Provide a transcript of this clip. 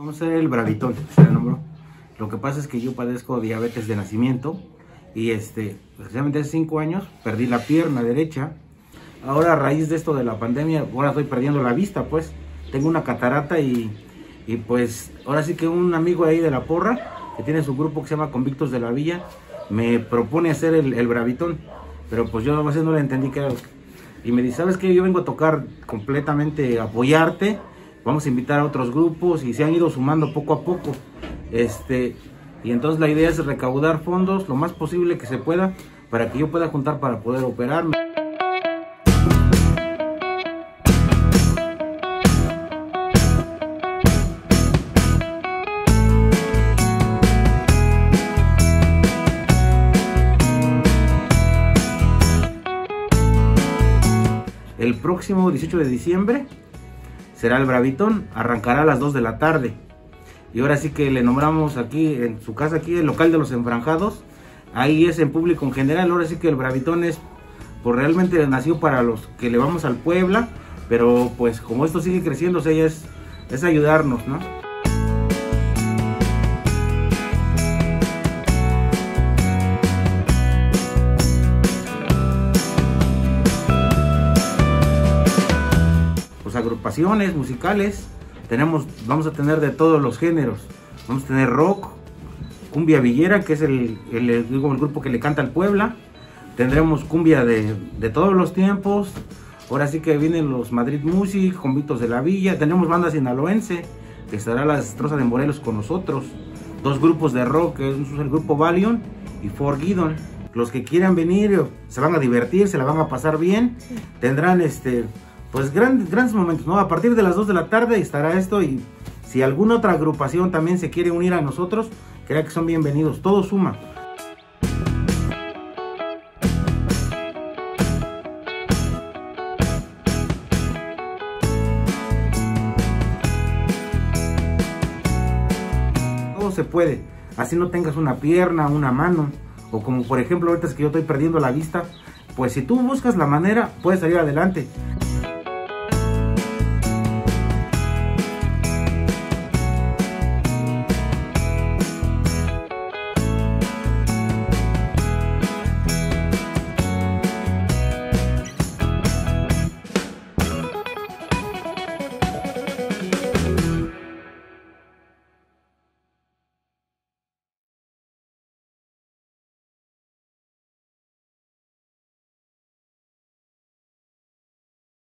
Vamos a hacer el bravitón, se le nombró. Lo que pasa es que yo padezco diabetes de nacimiento y este, precisamente hace cinco años perdí la pierna derecha. Ahora a raíz de esto de la pandemia, ahora estoy perdiendo la vista, pues tengo una catarata y, y pues ahora sí que un amigo ahí de la porra, que tiene su grupo que se llama Convictos de la Villa, me propone hacer el, el bravitón, pero pues yo a veces no le entendí que era. Y me dice, ¿sabes qué? Yo vengo a tocar completamente, apoyarte, vamos a invitar a otros grupos y se han ido sumando poco a poco. Este, y entonces la idea es recaudar fondos lo más posible que se pueda para que yo pueda juntar para poder operarme. El próximo 18 de diciembre será el Bravitón, arrancará a las 2 de la tarde. Y ahora sí que le nombramos aquí en su casa, aquí el local de los enfranjados. Ahí es en público en general. Ahora sí que el Bravitón es, pues realmente nació para los que le vamos al Puebla. Pero pues como esto sigue creciendo, o sea, ya es, es ayudarnos, ¿no? Musicales, tenemos, vamos a tener de todos los géneros. Vamos a tener rock, cumbia villera, que es el, el, el, grupo que le canta al Puebla. Tendremos cumbia de, de, todos los tiempos. Ahora sí que vienen los Madrid Music, Convitos de la Villa. Tenemos banda sinaloense, que estará la Destroza de Morelos con nosotros. Dos grupos de rock, que es el grupo Valion y Forgidon. Los que quieran venir se van a divertir, se la van a pasar bien. Tendrán este pues grandes, grandes momentos, ¿no? A partir de las 2 de la tarde estará esto y si alguna otra agrupación también se quiere unir a nosotros, crea que son bienvenidos, todo suma. Todo se puede, así no tengas una pierna, una mano, o como por ejemplo ahorita es que yo estoy perdiendo la vista, pues si tú buscas la manera, puedes salir adelante.